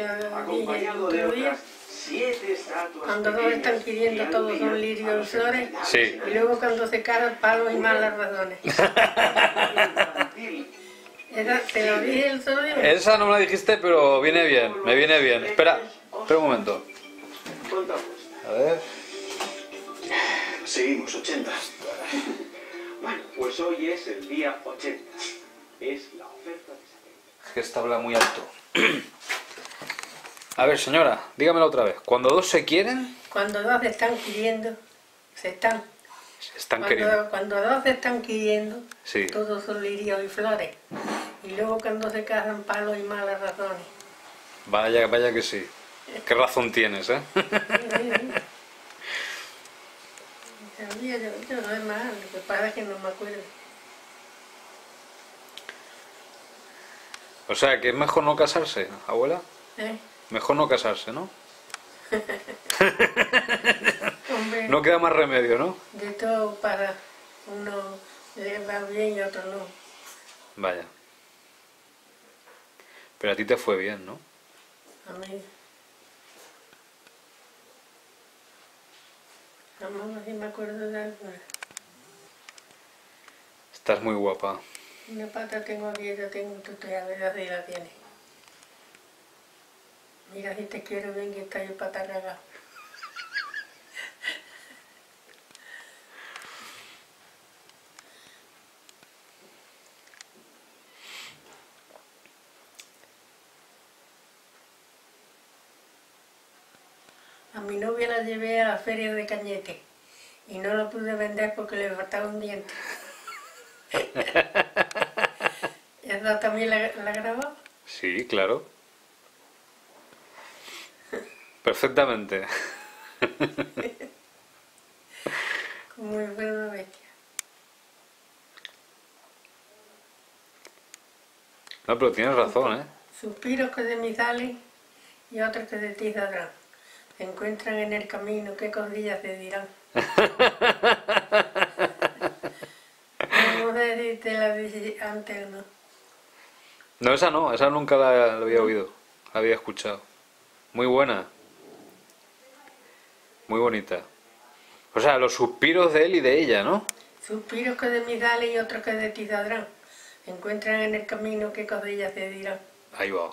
acompañado de otro día, otras siete estatuas cuando todos están pidiendo todos son lirios flores, Sí. y luego cuando se cagan palos y malas razones. Esa- te lo dije el. Esa no me la dijiste, pero viene bien, me viene bien. Espera, espera un momento. A ver. Seguimos, 80. Bueno, pues hoy es el día 80. Es la oferta de. Es que esta habla muy alto. A ver, señora, dígamela otra vez. Cuando dos se quieren, Cuando dos se están queriendo, se están. se están queriendo. Cuando, cuando dos se están queriendo, Sí. todos son lirios y flores. Y luego cuando se casan palos y malas razones. Vaya, vaya que sí. Qué razón tienes, ¿eh? Sabía yo, yo no es más, lo que pasa es que no me acuerdo. O sea, que es mejor no casarse, abuela. ¿eh? Mejor no casarse, ¿no? Hombre, No queda más remedio, ¿no? de todo para uno le va bien y otro no. Vaya. Pero a ti te fue bien, ¿no? A mí. Si me acuerdo de alguna. Estás muy guapa. Una pata tengo aquí, yo tengo un tutorial, a ver si la tiene. Mira si te quiero bien que está yo pata cagada. A mi novia la llevé a la feria de Cañete y no la pude vender porque le faltaba un diente. ¿Esa también la, la grabó? Sí, claro. Perfectamente. Fuera una bestia. No, pero tienes razón, ¿eh? Suspiros que de mí salen y otros que de ti saldrán. Se encuentran en el camino, qué costillas se dirán. No sé si te la dije antes o no. No, esa no, esa nunca la, la había oído, la había escuchado. Muy buena. Muy bonita. O sea, los suspiros de él y de ella, ¿no? Suspiros que de mí salen y otros que de ti. Se encuentran en el camino, qué costillas se dirán. Ahí va.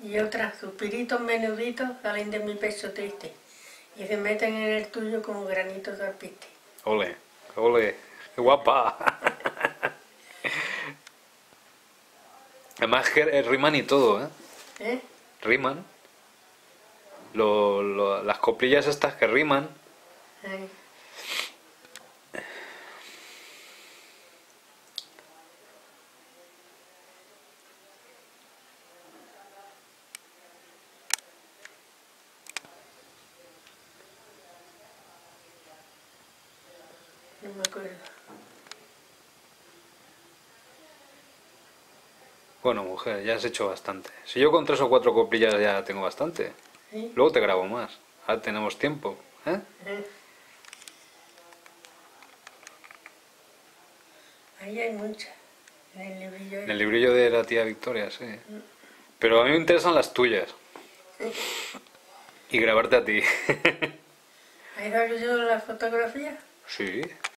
Y otras, suspiritos menuditos salen de mi pecho triste y se meten en el tuyo como granitos de alpiste. Ole, ole, guapa. Además que riman y todo, ¿eh? ¿Eh? Riman. Lo- lo- las coplillas estas que riman. Ay. No me acuerdo. Bueno, mujer, ya has hecho bastante. Si yo con tres o cuatro coplillas ya tengo bastante. ¿Sí? Luego te grabo más. Ahora tenemos tiempo, ¿eh? Ahí hay muchas. En el librillo. En el librillo de la tía Victoria, sí. Pero a mí me interesan las tuyas. Y grabarte a ti. ¿Has yo la fotografía? Sí.